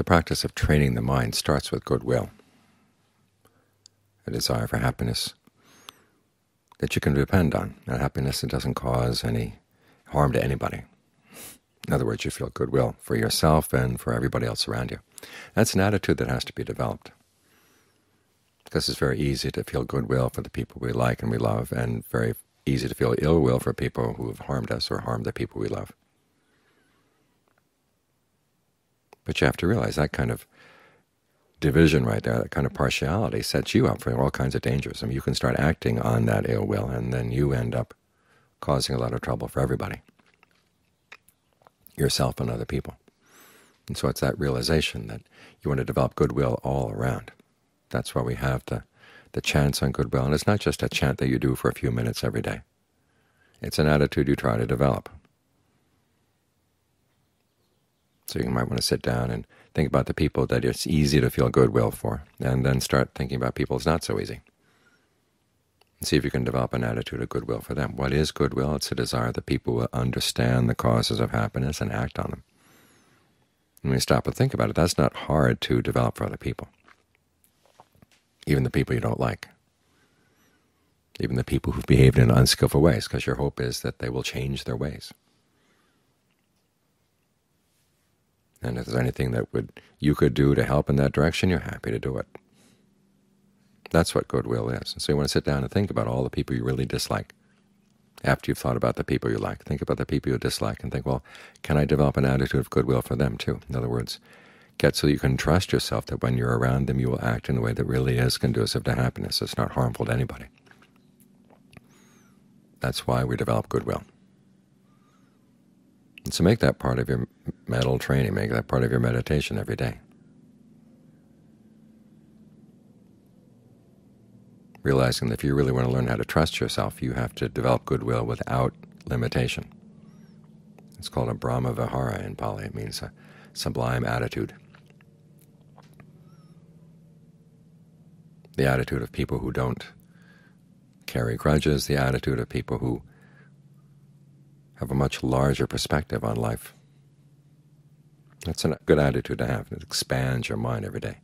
the practice of training the mind starts with goodwill, a desire for happiness that you can depend on, a happiness that doesn't cause any harm to anybody. In other words, you feel goodwill for yourself and for everybody else around you. That's an attitude that has to be developed, because it's very easy to feel goodwill for the people we like and we love, and very easy to feel ill will for people who have harmed us or harmed the people we love. But you have to realize that kind of division right there, that kind of partiality, sets you up for all kinds of dangers. I mean, you can start acting on that ill will, and then you end up causing a lot of trouble for everybody, yourself and other people. And so it's that realization that you want to develop goodwill all around. That's why we have the, the chants on goodwill. And it's not just a chant that you do for a few minutes every day. It's an attitude you try to develop. So you might want to sit down and think about the people that it's easy to feel goodwill for, and then start thinking about people it's not so easy. And see if you can develop an attitude of goodwill for them. What is goodwill? It's a desire that people will understand the causes of happiness and act on them. When you stop and think about it, that's not hard to develop for other people, even the people you don't like, even the people who've behaved in unskillful ways, because your hope is that they will change their ways. And if there's anything that would you could do to help in that direction, you're happy to do it. That's what goodwill is. And so you want to sit down and think about all the people you really dislike. After you've thought about the people you like, think about the people you dislike and think, well, can I develop an attitude of goodwill for them too? In other words, get so you can trust yourself that when you're around them you will act in a way that really is conducive to happiness. It's not harmful to anybody. That's why we develop goodwill. And so make that part of your mental training, make that part of your meditation every day. Realizing that if you really want to learn how to trust yourself, you have to develop goodwill without limitation. It's called a Brahma Vihara in Pali. It means a sublime attitude. The attitude of people who don't carry grudges, the attitude of people who have a much larger perspective on life. That's a good attitude to have. It expands your mind every day.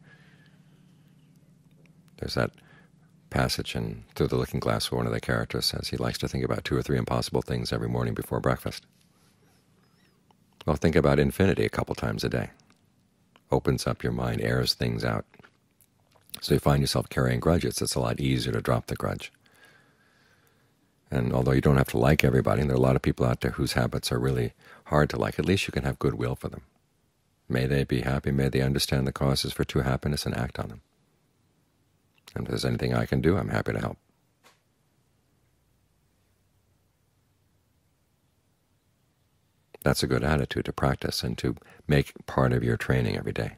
There's that passage in Through the Looking Glass where one of the characters says he likes to think about two or three impossible things every morning before breakfast. Well, think about infinity a couple times a day. Opens up your mind, airs things out. So you find yourself carrying grudges, it's a lot easier to drop the grudge. And although you don't have to like everybody, and there are a lot of people out there whose habits are really hard to like, at least you can have goodwill for them. May they be happy, may they understand the causes for true happiness and act on them. And if there's anything I can do, I'm happy to help. That's a good attitude to practice and to make part of your training every day.